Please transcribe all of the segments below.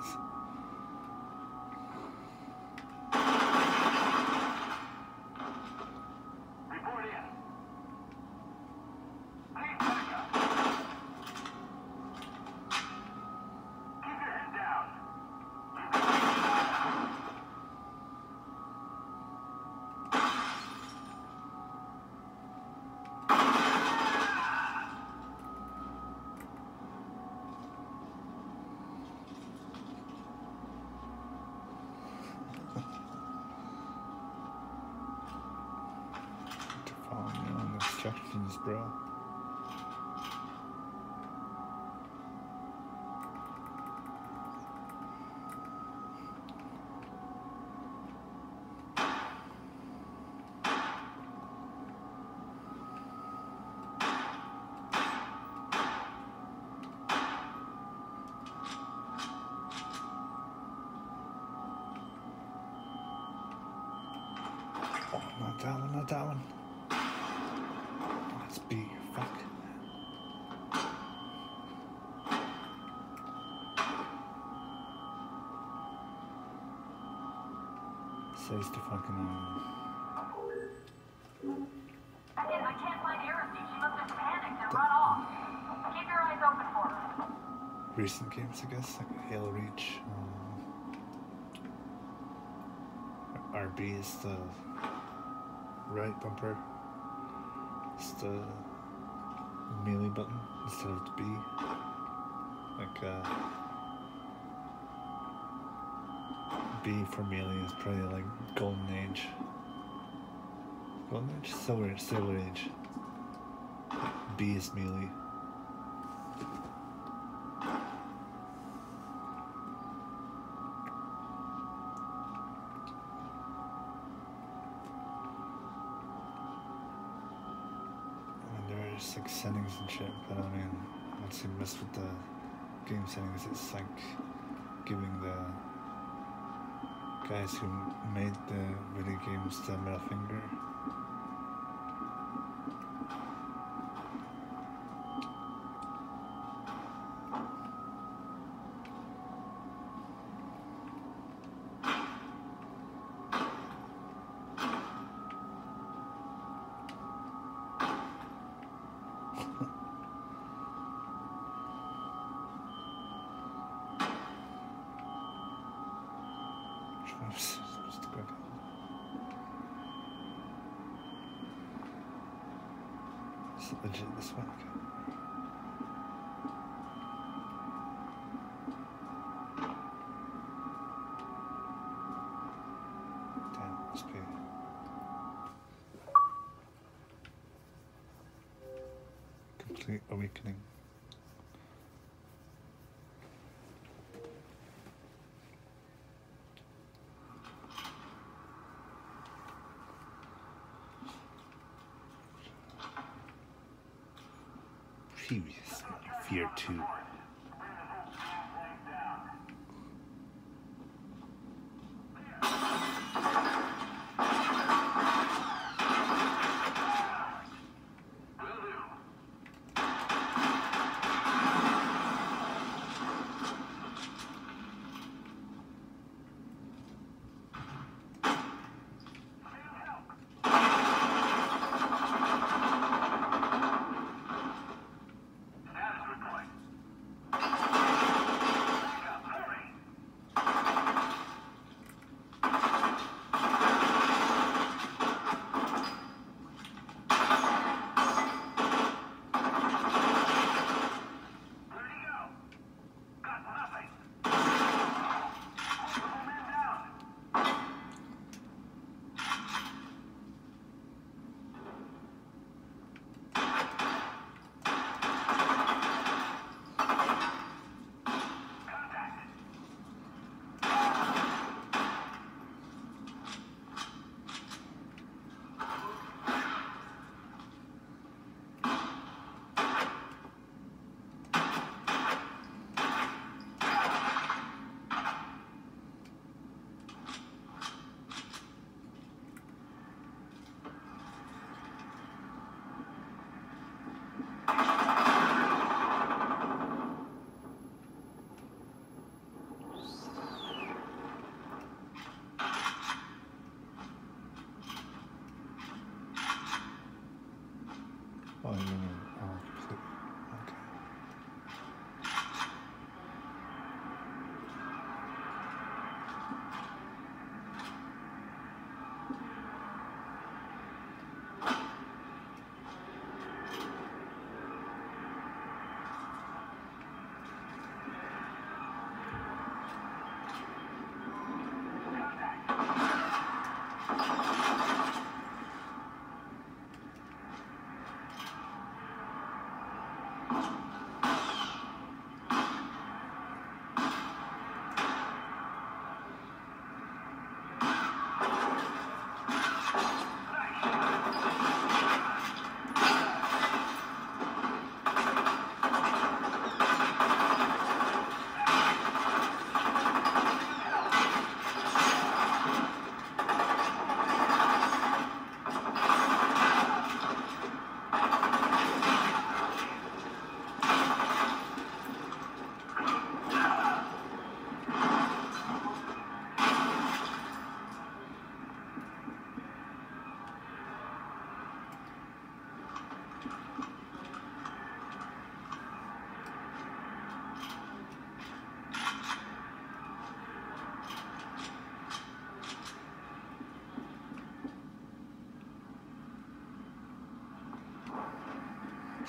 guys. Instructions, bro. Not that one, not that one. Says to fucking um, Again, I can't find Aristide. She must have panicked and run off. Keep your eyes open for her. recent games, I guess, like Halo Reach. Um, RB is the right bumper. It's the melee button instead of the B. Like uh, B for melee is probably like Golden Age. Golden Age, Silver, Silver Age. B is mean, there's like settings and shit, but I mean, once you mess with the game settings, it's like giving the guys who made the video games the middle finger. Oops, just a quick. Is it legit this way? Okay. Previous Fear 2.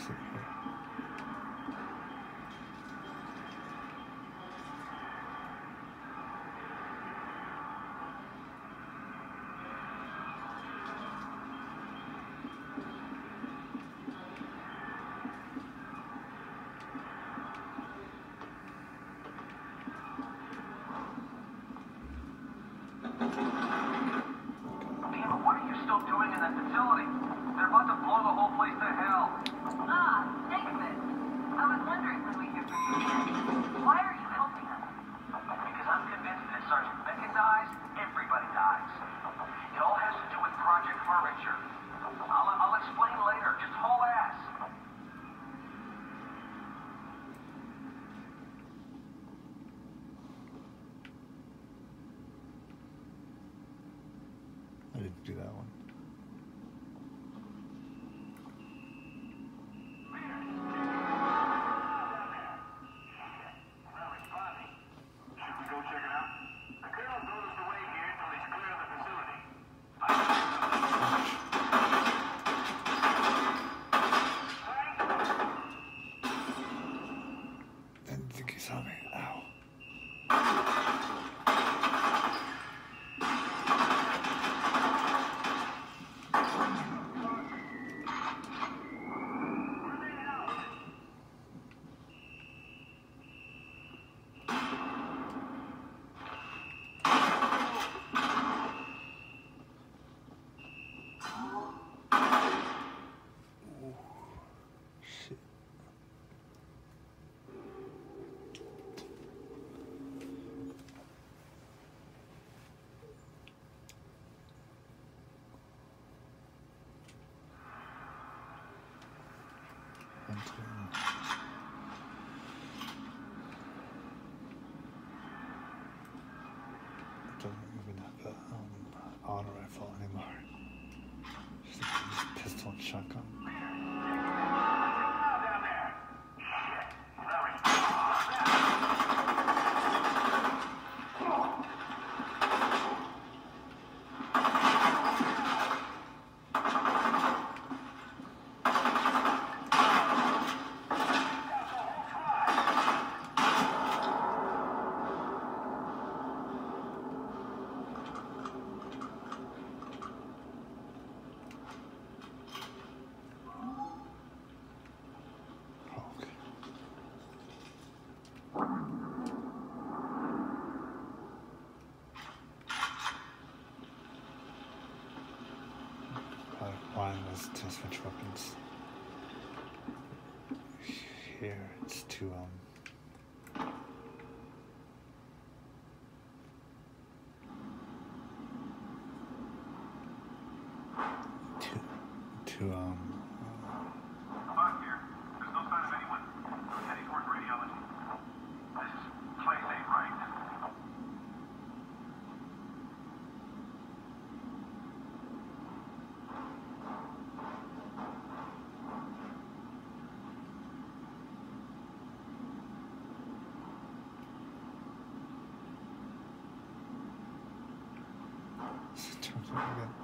accident. What are you still doing in that facility? I didn't do that one. honor I've fallen in love. weapons. Here, it's to, um, Something like.